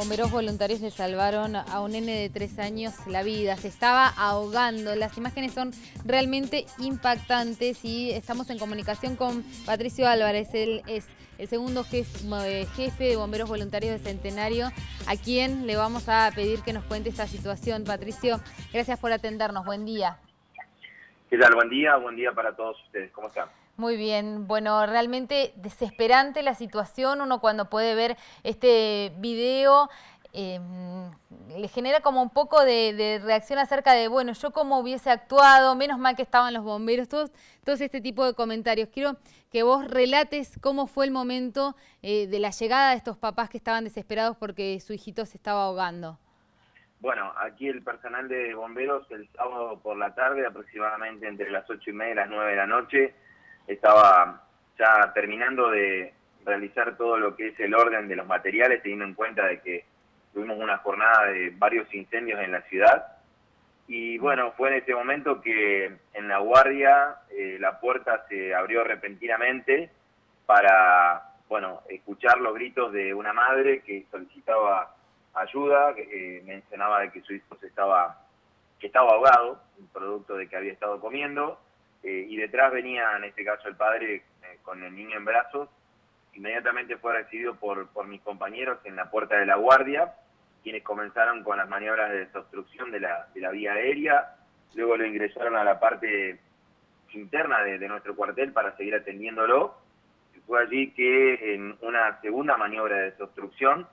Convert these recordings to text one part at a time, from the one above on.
Bomberos voluntarios le salvaron a un nene de tres años la vida. Se estaba ahogando. Las imágenes son realmente impactantes y estamos en comunicación con Patricio Álvarez. Él es el segundo jefe, jefe de Bomberos Voluntarios de Centenario, a quien le vamos a pedir que nos cuente esta situación. Patricio, gracias por atendernos. Buen día. ¿Qué tal? Buen día. Buen día para todos ustedes. ¿Cómo están? Muy bien, bueno, realmente desesperante la situación, uno cuando puede ver este video em, le genera como un poco de, reacción acerca de, bueno, yo cómo hubiese actuado, menos mal que estaban los bomberos, todos, todos este tipo de comentarios. Quiero que vos relates cómo fue el momento eh, de la llegada de estos papás que estaban desesperados porque su hijito se estaba ahogando. Bueno, aquí el personal de bomberos el sábado por la tarde, aproximadamente entre las ocho y media y las nueve de la noche, estaba ya terminando de realizar todo lo que es el orden de los materiales, teniendo en cuenta de que tuvimos una jornada de varios incendios en la ciudad. Y bueno, fue en ese momento que en la guardia eh, la puerta se abrió repentinamente para, bueno, escuchar los gritos de una madre que solicitaba ayuda, que eh, mencionaba de que su hijo se estaba, que estaba ahogado, producto de que había estado comiendo, eh, y detrás venía, en este caso, el padre eh, con el niño en brazos. Inmediatamente fue recibido por, por mis compañeros en la puerta de la guardia, quienes comenzaron con las maniobras de desobstrucción de la, de la vía aérea, luego lo ingresaron a la parte interna de, nuestro cuartel para seguir atendiéndolo. fue allí que en una segunda maniobra de desobstrucción,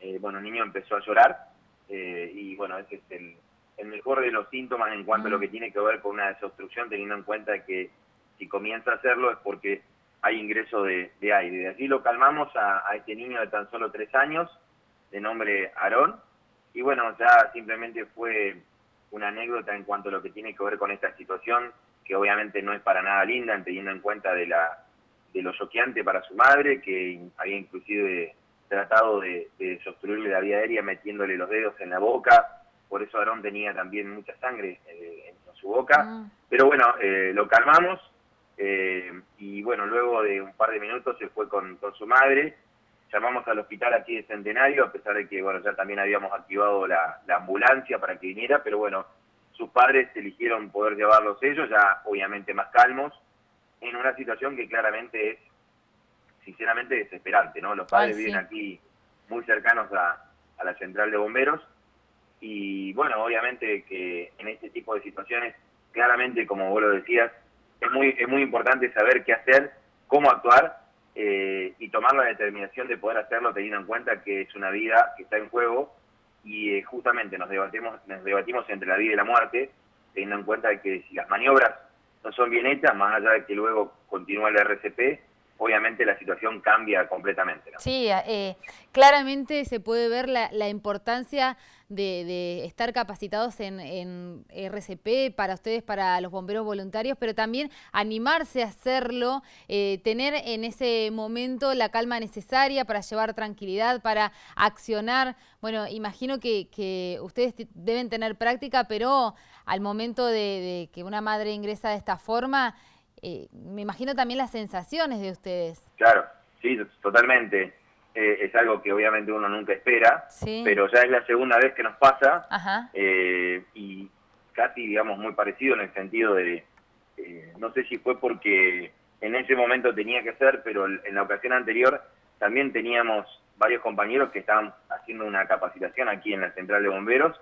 eh, bueno, el niño empezó a llorar y bueno, ese es el, el mejor de los síntomas en cuanto a lo que tiene que ver con una desobstrucción, teniendo en cuenta que si comienza a hacerlo es porque hay ingreso de, aire. De allí lo calmamos a, este niño de tan solo tres años, de nombre Aarón, y bueno, ya simplemente fue una anécdota en cuanto a lo que tiene que ver con esta situación, que obviamente no es para nada linda, teniendo en cuenta de, la, de lo choqueante para su madre, que había inclusive tratado de, de obstruirle la vía aérea metiéndole los dedos en la boca, por eso Aarón tenía también mucha sangre eh, en su boca. Ah. Pero bueno, eh, lo calmamos eh, y bueno, luego de un par de minutos se fue con, su madre. Llamamos al hospital aquí de Centenario, a pesar de que bueno ya también habíamos activado la, ambulancia para que viniera, pero bueno, sus padres eligieron poder llevarlos ellos, ya obviamente más calmos, en una situación que claramente es sinceramente desesperante, ¿no? Los padres viven aquí muy cercanos a la central de bomberos y bueno, obviamente que en este tipo de situaciones, claramente, como vos lo decías, es muy, es muy importante saber qué hacer, cómo actuar eh, y tomar la determinación de poder hacerlo teniendo en cuenta que es una vida que está en juego y eh, justamente nos debatimos, nos debatimos entre la vida y la muerte, teniendo en cuenta que si las maniobras no son bien hechas, más allá de que luego continúa el RCP, obviamente la situación cambia completamente. Sí, eh, claramente se puede ver la, la importancia de, estar capacitados en, RCP para ustedes, para los bomberos voluntarios, pero también animarse a hacerlo, eh, tener en ese momento la calma necesaria para llevar tranquilidad, para accionar. Bueno, imagino que, ustedes deben tener práctica, pero al momento de, que una madre ingresa de esta forma, eh, me imagino también las sensaciones de ustedes. Claro, sí, totalmente. Eh, es algo que obviamente uno nunca espera, pero ya es la segunda vez que nos pasa eh, y casi, digamos, muy parecido en el sentido de, eh, no sé si fue porque en ese momento tenía que ser, pero en la ocasión anterior también teníamos varios compañeros que estaban haciendo una capacitación aquí en la central de bomberos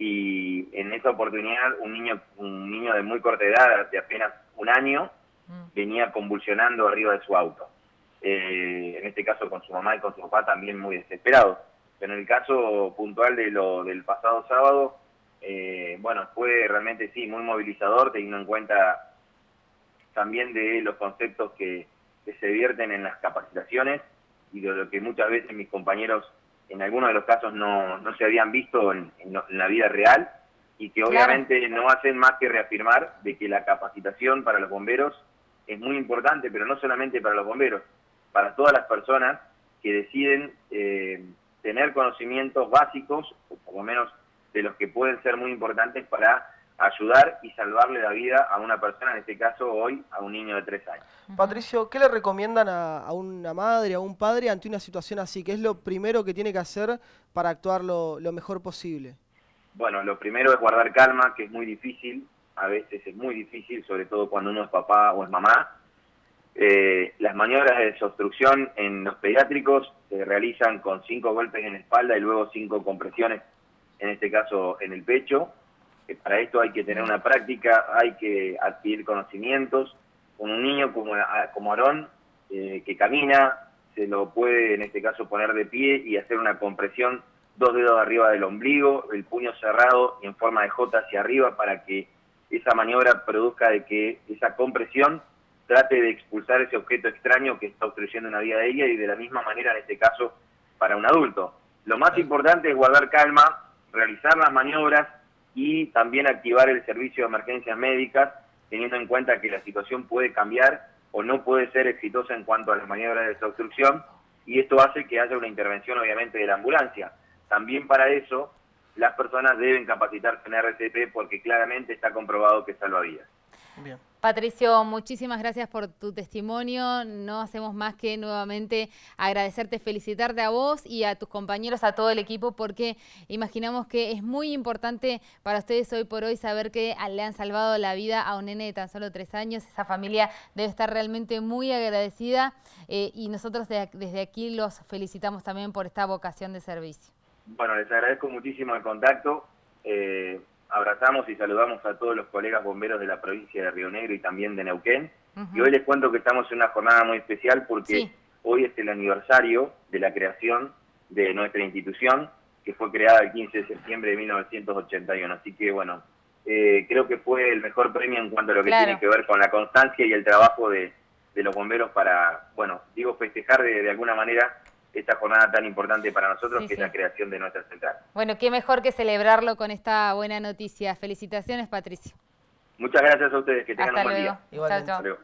y en esa oportunidad un niño un niño de muy corta edad, de apenas un año, mm. venía convulsionando arriba de su auto. Eh, en este caso con su mamá y con su papá también muy desesperados. Pero en el caso puntual de lo del pasado sábado, eh, bueno, fue realmente sí, muy movilizador, teniendo en cuenta también de los conceptos que, se vierten en las capacitaciones y de lo que muchas veces mis compañeros en algunos de los casos no, no se habían visto en, la vida real y que obviamente no hacen más que reafirmar de que la capacitación para los bomberos es muy importante, pero no solamente para los bomberos, para todas las personas que deciden eh, tener conocimientos básicos, o por lo menos de los que pueden ser muy importantes para ayudar y salvarle la vida a una persona, en este caso hoy a un niño de tres años. Patricio, ¿qué le recomiendan a, una madre, a un padre ante una situación así? ¿Qué es lo primero que tiene que hacer para actuar lo, mejor posible? Bueno, lo primero es guardar calma, que es muy difícil, a veces es muy difícil, sobre todo cuando uno es papá o es mamá. Eh, las maniobras de desobstrucción en los pediátricos se realizan con cinco golpes en la espalda y luego cinco compresiones, en este caso en el pecho para esto hay que tener una práctica, hay que adquirir conocimientos. Con un niño como, como Aarón, eh, que camina, se lo puede en este caso poner de pie y hacer una compresión, dos dedos arriba del ombligo, el puño cerrado y en forma de J hacia arriba para que esa maniobra produzca de que esa compresión trate de expulsar ese objeto extraño que está obstruyendo una vida de ella y de la misma manera en este caso para un adulto. Lo más importante es guardar calma, realizar las maniobras y también activar el servicio de emergencias médicas, teniendo en cuenta que la situación puede cambiar o no puede ser exitosa en cuanto a las maniobras de desobstrucción, y esto hace que haya una intervención obviamente de la ambulancia. También para eso las personas deben capacitarse en RCP porque claramente está comprobado que salva vidas. Bien. Patricio, muchísimas gracias por tu testimonio. No hacemos más que nuevamente agradecerte, felicitarte a vos y a tus compañeros, a todo el equipo, porque imaginamos que es muy importante para ustedes hoy por hoy saber que le han salvado la vida a un nene de tan solo tres años. Esa familia debe estar realmente muy agradecida eh, y nosotros desde aquí los felicitamos también por esta vocación de servicio. Bueno, les agradezco muchísimo el contacto. Eh, abrazamos y saludamos a todos los colegas bomberos de la provincia de Río Negro y también de Neuquén. Y hoy les cuento que estamos en una jornada muy especial porque hoy es el aniversario de la creación de nuestra institución, que fue creada el 15 de septiembre de 1981. Así que, bueno, eh, creo que fue el mejor premio en cuanto a lo que tiene que ver con la constancia y el trabajo de, los bomberos para, bueno, digo, festejar de alguna manera esta jornada tan importante para nosotros que es la creación de nuestra central. Bueno, qué mejor que celebrarlo con esta buena noticia. Felicitaciones, Patricio. Muchas gracias a ustedes, que tengan un buen día. Chao, chao.